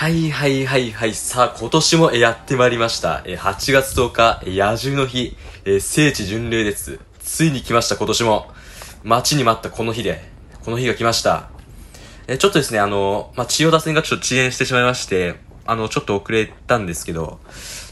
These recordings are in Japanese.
はいはいはいはい。さあ、今年もやってまいりました。8月10日、野獣の日、聖地巡礼列。ついに来ました、今年も。待ちに待ったこの日で、この日が来ました。えちょっとですね、あの、まあ、千代田線がちょっと遅延してしまいまして、あの、ちょっと遅れたんですけど、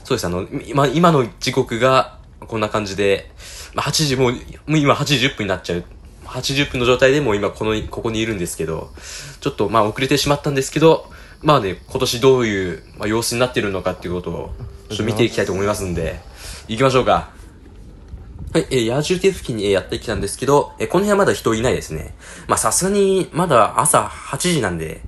そうです、あの、今、今の時刻が、こんな感じで、まあ、8時、もう、もう今8時10分になっちゃう。80分の状態でもう今この、ここにいるんですけど、ちょっとまあ遅れてしまったんですけど、まあね、今年どういう、まあ、様子になってるのかっていうことを、ちょっと見ていきたいと思いますんで、行きましょうか。はい、えー、野獣亭付近に、えーやってきたんですけど、えーこの辺はまだ人いないですね。まあさすがに、まだ朝8時なんで、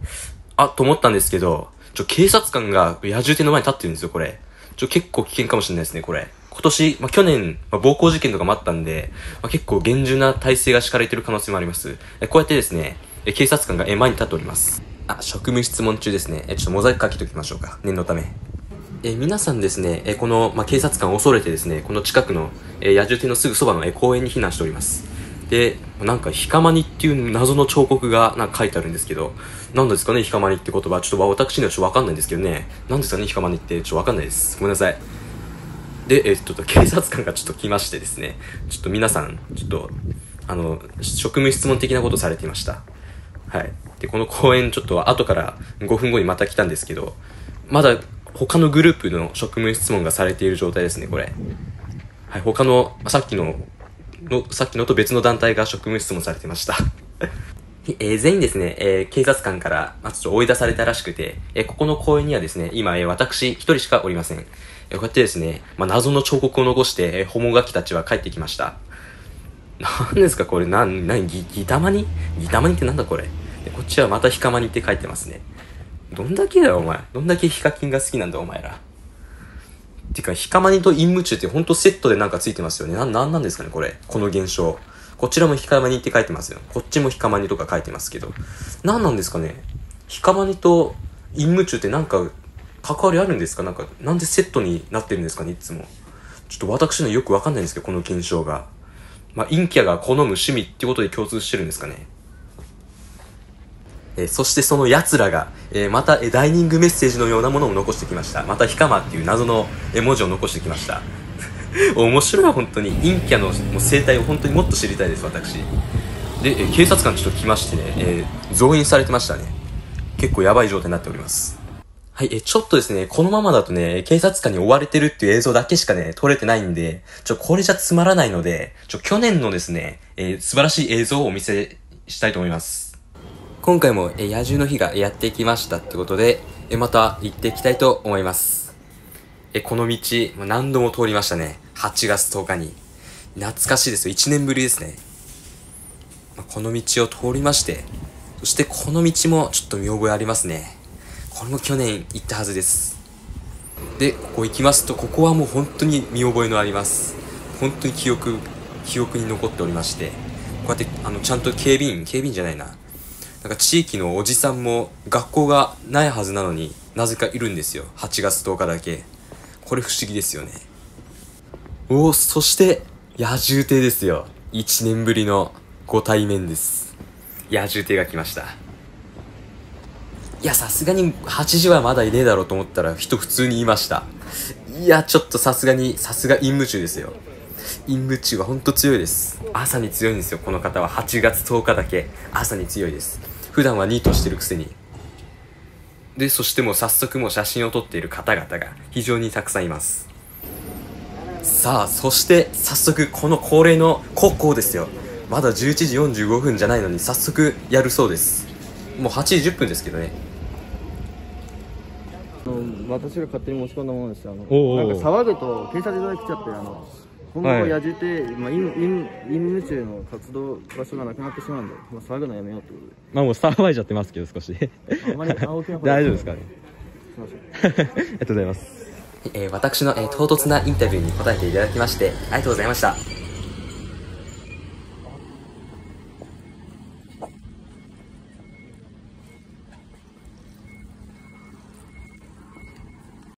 あ、と思ったんですけど、ちょ、警察官が野獣亭の前に立ってるんですよ、これ。ちょ、結構危険かもしれないですね、これ。今年、まあ、去年、まあ、暴行事件とかもあったんで、まあ、結構厳重な体制が敷かれてる可能性もあります。えこうやってですね、え警察官がえ前に立っております。あ、職務質問中ですね。えちょっとモザイクかけておきましょうか。念のため。え皆さんですね、えこの、ま、警察官を恐れてですね、この近くの、え野獣亭のすぐそばの、え公園に避難しております。で、なんか、ヒカマニっていう謎の彫刻がなんか書いてあるんですけど、何ですかね、ヒカマニって言葉。ちょっと私にはちょっとわかんないんですけどね。何ですかね、ヒカマニって。ちょっとわかんないです。ごめんなさい。で、えっと、警察官がちょっと来ましてですね、ちょっと皆さん、ちょっと、あの、職務質問的なことされていました。はい。で、この公演ちょっと後から5分後にまた来たんですけど、まだ他のグループの職務質問がされている状態ですね、これ。はい、他の、さっきの、の、さっきのと別の団体が職務質問されてました。えー全員ですね、えー警察官から、まあ、ちょっと追い出されたらしくて、えーここの公園にはですね、今、え私一人しかおりません。えこうやってですね、まあ、謎の彫刻を残して、えー、ホモガキたちは帰ってきました。なんですかこれ、な、なに、ギ、ギタマニ？ギタマニってなんだこれ？でこっちはまたヒカマニって書いてますね。どんだけだよ、お前。どんだけヒカキンが好きなんだ、お前ら。てか、ヒカマニと陰夢中ってほんとセットでなんかついてますよね。な、なんなんですかね、これ？この現象。こちらもヒカマニって書いてますよ。こっちもヒカマニとか書いてますけど。なんなんですかね？ヒカマニと陰夢中ってなんか、関わりあるんですか？なんか、なんでセットになってるんですかね、いつも。ちょっと私のよくわかんないんですけど、この現象が。まあ、陰キャが好む趣味ってことで共通してるんですかね。えーそしてその奴らが、えーまた、えーダイニングメッセージのようなものを残してきました。また、ヒカマっていう謎の、え文字を残してきました。面白いわ、本当に。陰キャの生態を本当にもっと知りたいです、私。で、えー警察官ちょっと来ましてね、えー増員されてましたね。結構やばい状態になっております。はい、えちょっとですね、このままだとね、警察官に追われてるっていう映像だけしかね、撮れてないんで、ちょ、これじゃつまらないので、ちょ、去年のですね、えー素晴らしい映像をお見せしたいと思います。今回も、え野獣の日がやってきましたってことで、えまた行っていきたいと思います。えこの道、何度も通りましたね。8月10日に。懐かしいですよ。1年ぶりですね。まこの道を通りまして、そしてこの道もちょっと見覚えありますね。これも去年行ったはずです。で、ここ行きますと、ここはもう本当に見覚えのあります。本当に記憶、記憶に残っておりまして、こうやって、あの、ちゃんと警備員、警備員じゃないな。なんか地域のおじさんも学校がないはずなのになぜかいるんですよ。8月10日だけ。これ不思議ですよね。おお、そして、野獣亭ですよ。1年ぶりのご対面です。野獣亭が来ました。いや、さすがに8時はまだいねえだろうと思ったら人普通にいました。いや、ちょっとさすがに、さすが陰夢中ですよ。陰夢中はほんと強いです。朝に強いんですよ、この方は。8月10日だけ朝に強いです。普段はニートしてるくせに。で、そしてもう早速もう写真を撮っている方々が非常にたくさんいます。さあ、そして早速この恒例の国交ですよ。まだ11時45分じゃないのに早速やるそうです。もう8時10分ですけどね。あの私が勝手に持ち込んだものですあのおうおう。なんか騒ぐと警察が来ちゃってあの今後はい野獣って、まあ、陰夢中の活動場所がなくなってしまうんで、まあ、騒ぐのやめようってこまあもう騒いじゃってますけど少し。大丈夫ですかね？すいません。ありがとうございます。えー私の、えー唐突なインタビューに答えていただきまして、ありがとうございました。